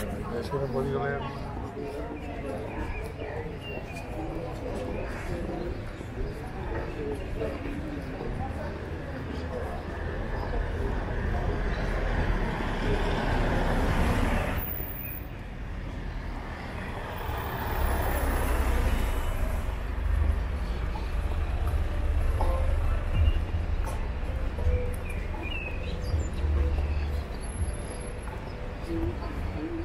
Thank you. do a whole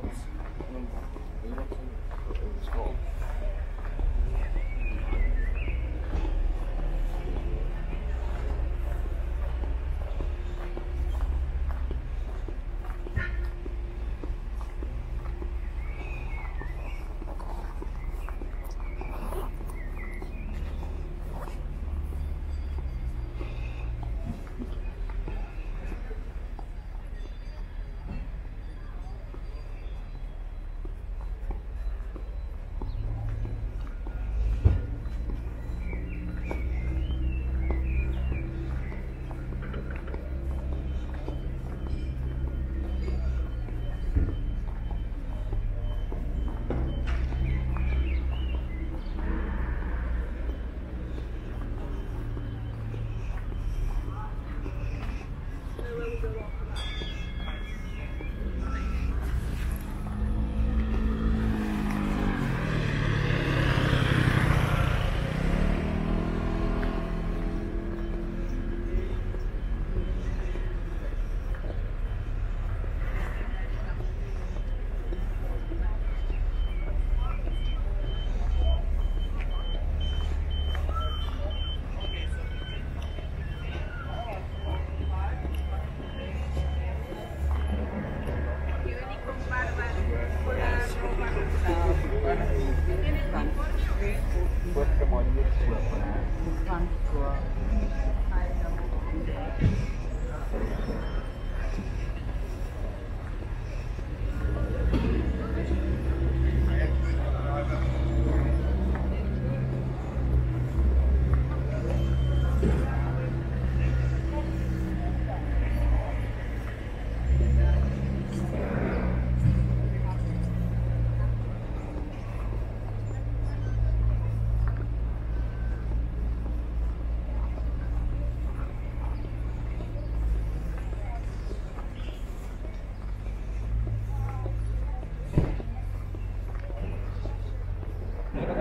close.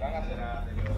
van a hacer.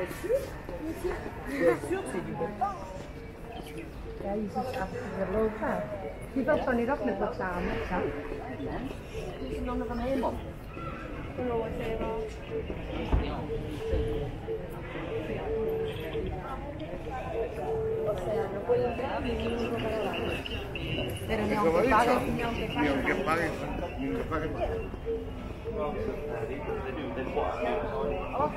Bien sûr, c'est du botox. Ja, je zit achter de loga. Die hier af met wat samen. Ja. Dus dan nog een helemaal. Hallo, helemaal. Pero ni aunque pague, ni aunque pague. Ni aunque pague, ni aunque pague.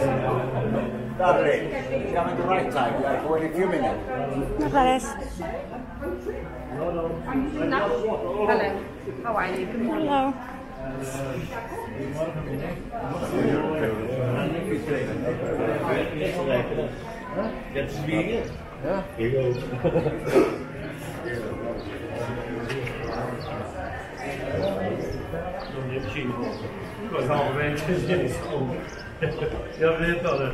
Lovely. Coming the right time, like well, in a few minutes. Look at Hello. How are you? Hello. That's me. Yeah. Here Because I'm way to the olha vet av det.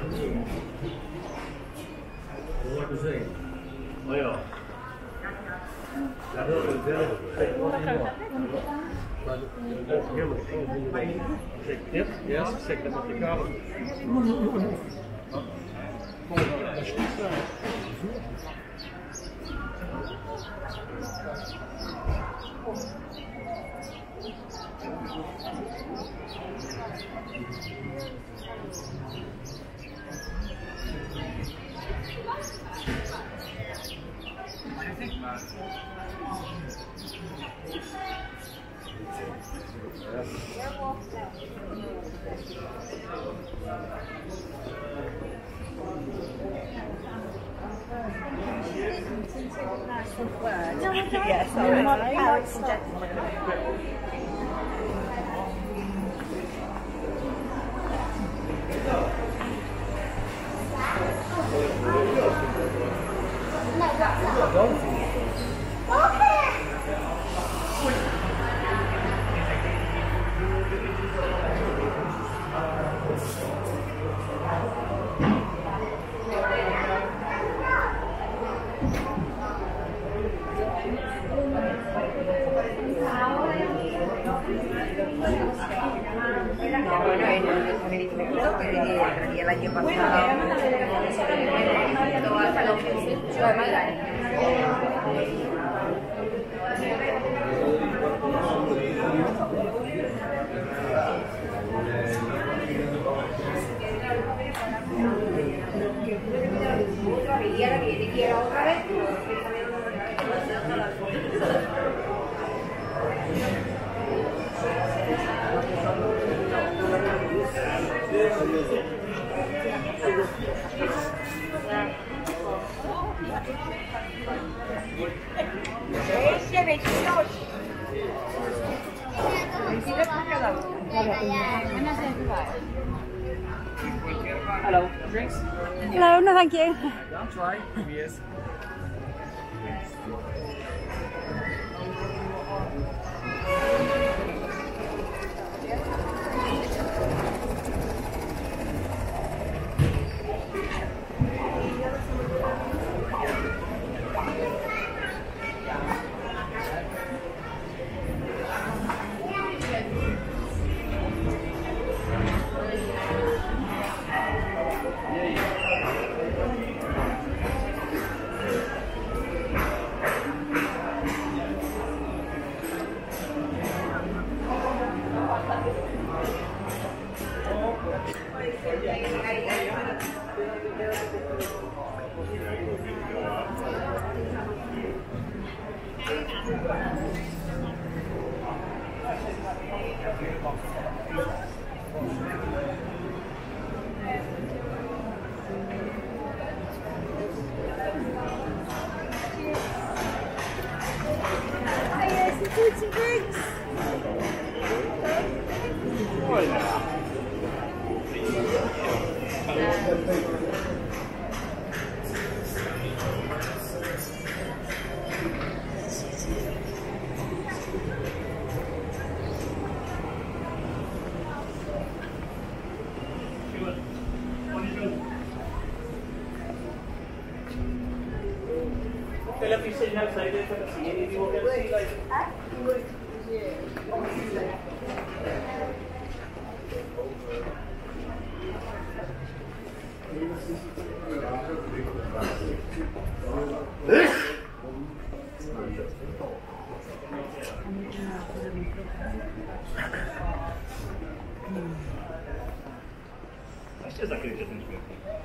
Vad var det du säger? Vad jag? Jag hörde det. Yes, yes, second aplicado. Acho que isso é. yes, all right. Yes, why. yes. she's sitting outside there, but see any of you will get to see like. Acho que é exatamente o que eu tenho.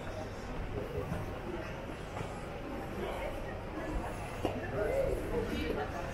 that.